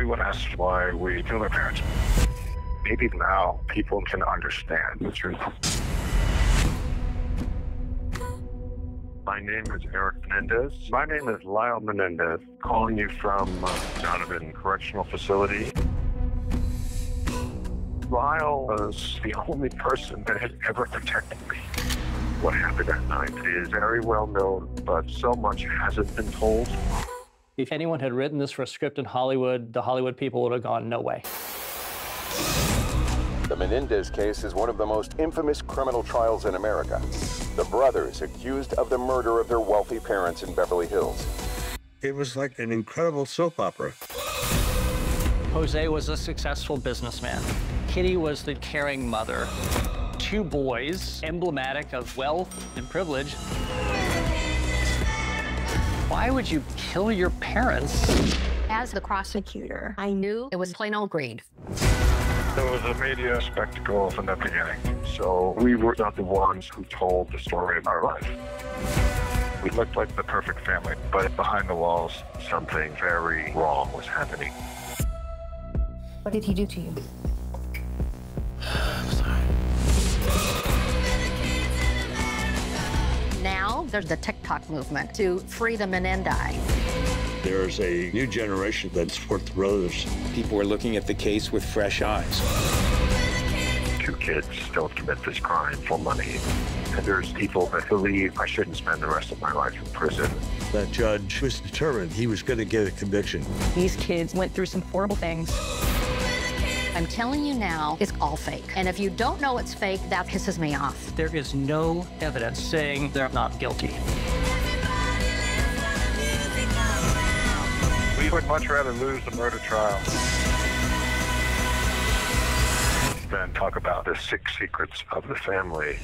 Everyone asks why we kill their parents. Maybe now people can understand the truth. My name is Erik Menendez. My name is Lyle Menendez, calling you from uh, Donovan Correctional Facility. Lyle was the only person that had ever protected me. What happened that night is very well known, but so much hasn't been told. If anyone had written this for a script in Hollywood, the Hollywood people would have gone, no way. The Menendez case is one of the most infamous criminal trials in America. The brothers accused of the murder of their wealthy parents in Beverly Hills. It was like an incredible soap opera. Jose was a successful businessman. Kitty was the caring mother. Two boys, emblematic of wealth and privilege. Why would you kill your parents? As the prosecutor, I knew it was plain old greed. It was a media spectacle from the beginning. So we were not the ones who told the story of our life. We looked like the perfect family, but behind the walls, something very wrong was happening. What did he do to you? There's the TikTok movement to free the Menendez. There's a new generation that support the brothers. People are looking at the case with fresh eyes. Two kids don't commit this crime for money. And there's people that believe I shouldn't spend the rest of my life in prison. That judge was determined he was going to get a conviction. These kids went through some horrible things. I'm telling you now, it's all fake. And if you don't know it's fake, that pisses me off. There is no evidence saying they're not guilty. We would much rather lose the murder trial than talk about the six secrets of the family.